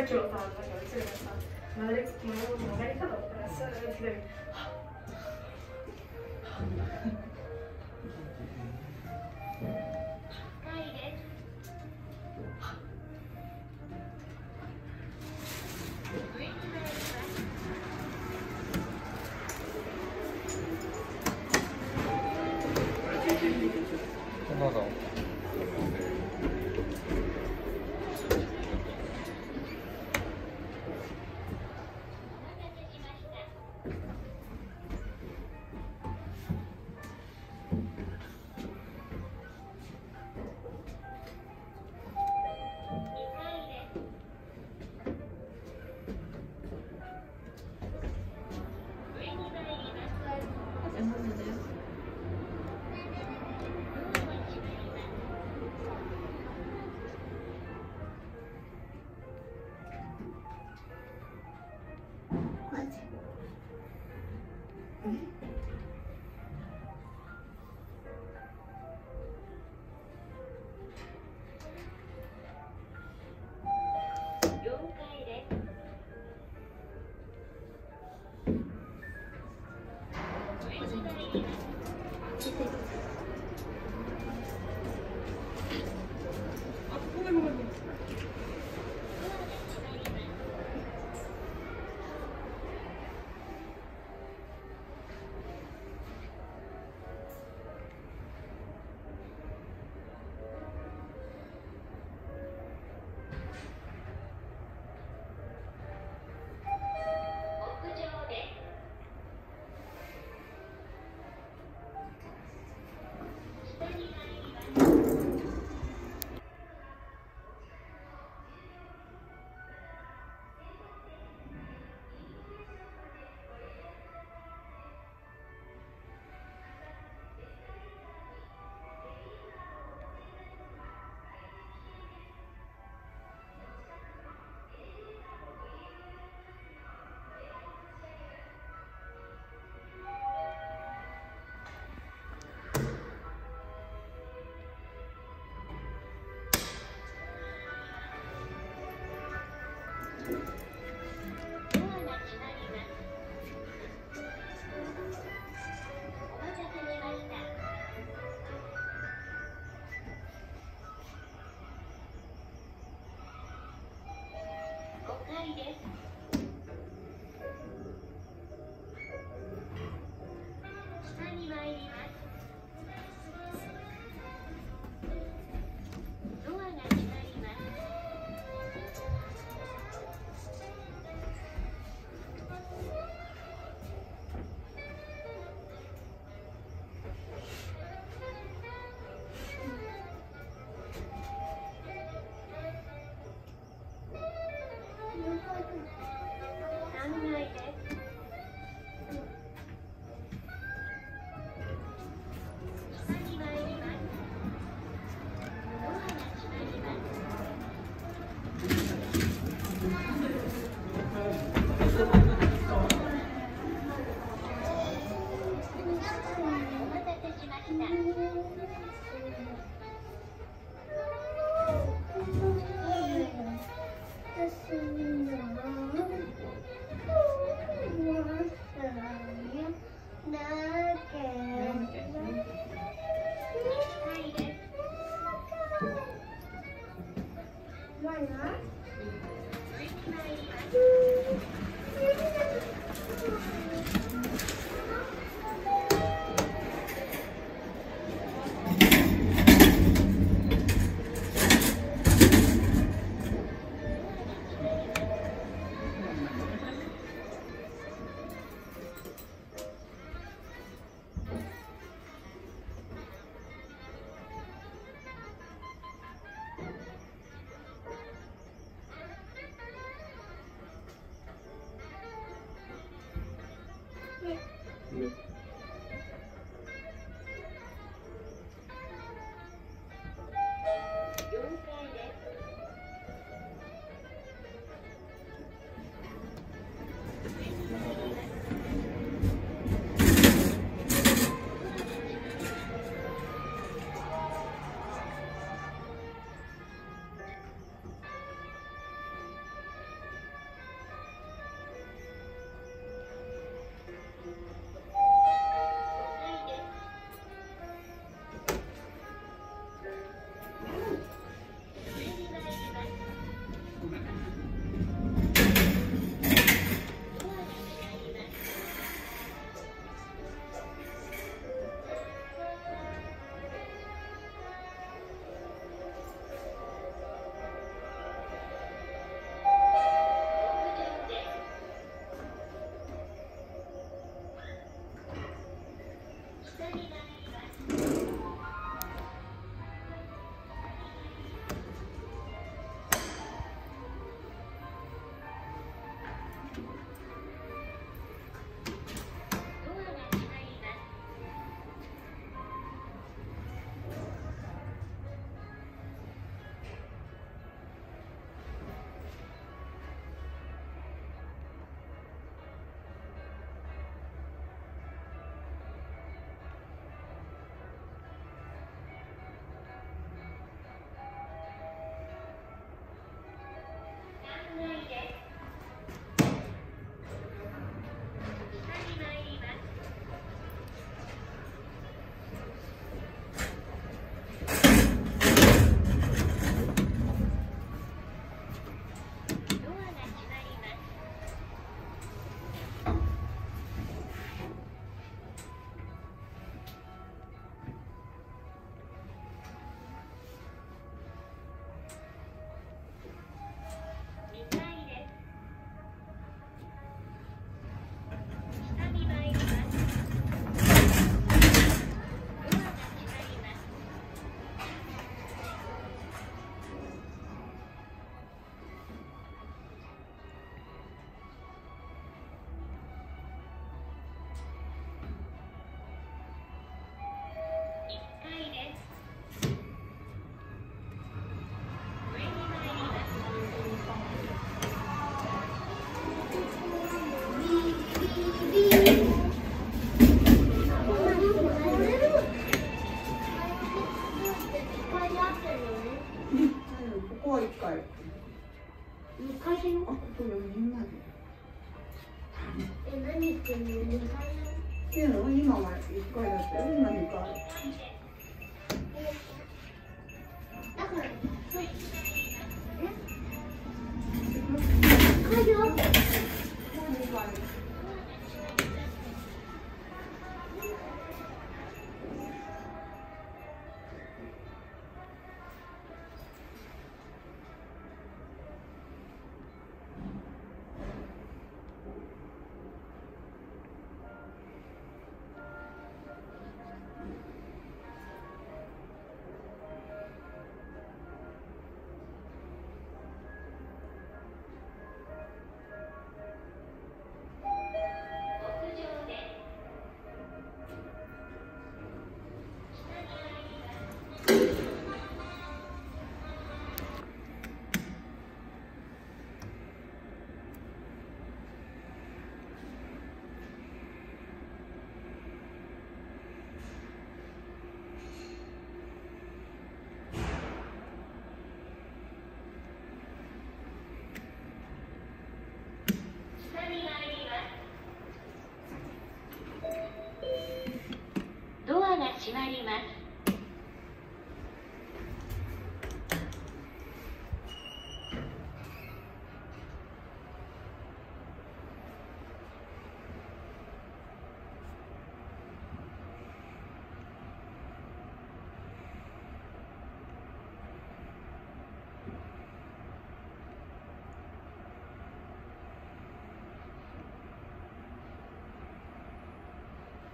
さっきもさ、なんかうちがさ、曲がり角プラス左。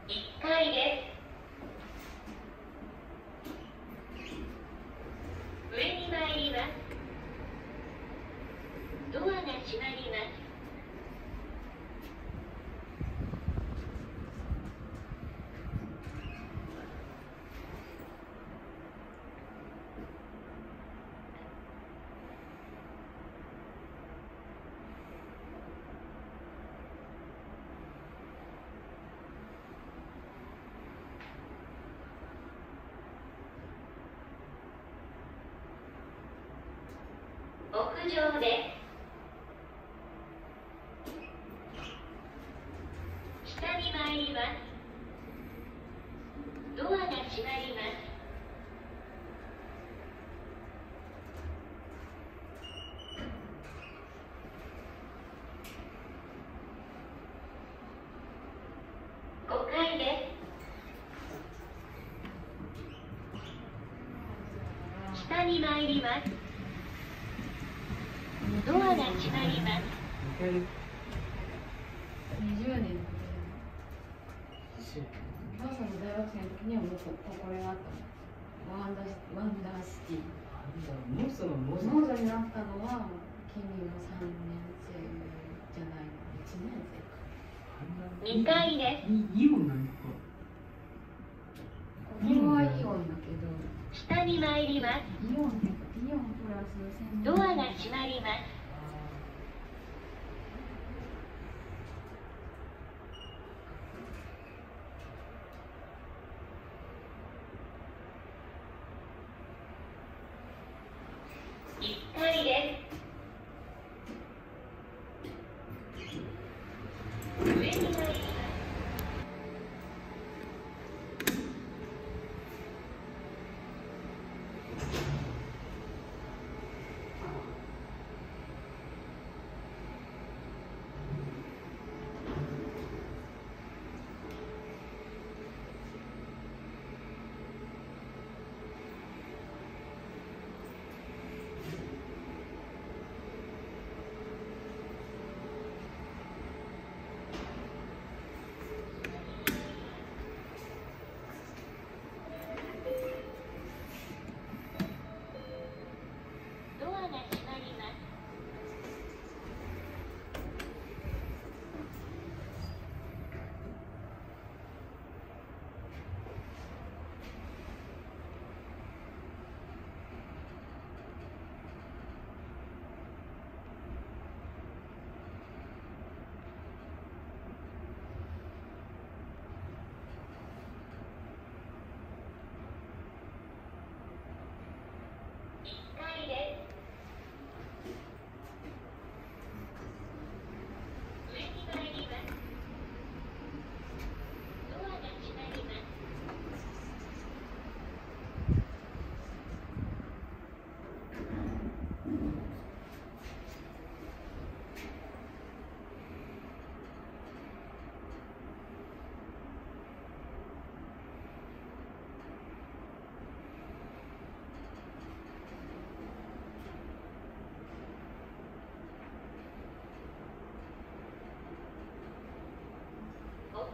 1回です。上に参ります。ドアが閉まります。屋上です。下に参ります。ドアが閉まります。5階です。下に参ります。ドアが閉まります。20年お母さんの大学生の時にはもうこここれがあった。のワンダーワンダーシティモーのモーザになった。のは君が3年生じゃないの1年生か2階です。イオンなんかここはイオンだけど下に参ります。イオンイオンプラスドアが閉まります。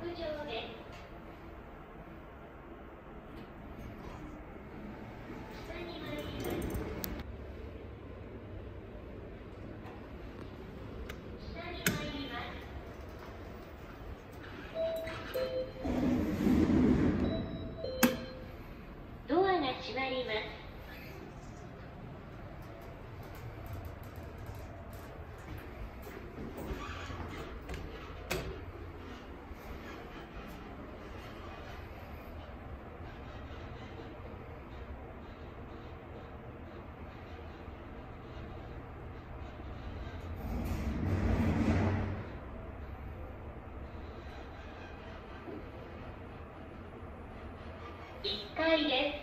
屋上です。下に参ります。下に参ります。ドアが閉まります。1回です。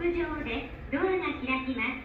屋上でドアが開きます。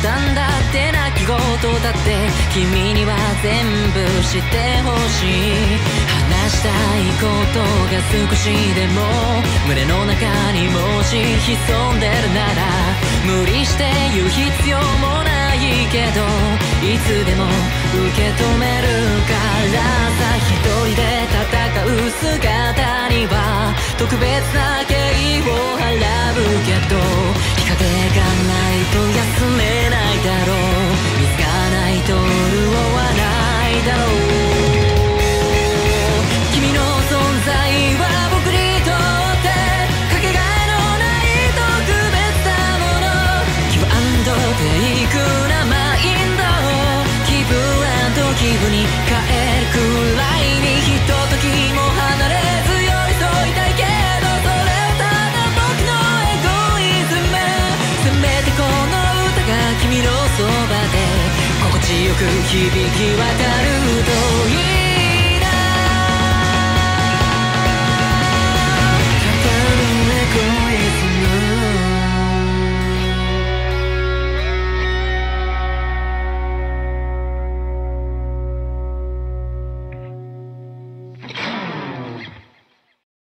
って冗談だって泣き言だって君には全部知ってほしい。話したいことが少しでも胸の中にもし潜んでるなら無理して言う必要もないけどいつでも受け止めるからさ一人で戦う姿には特別な敬意を払うけど。日陰がないと休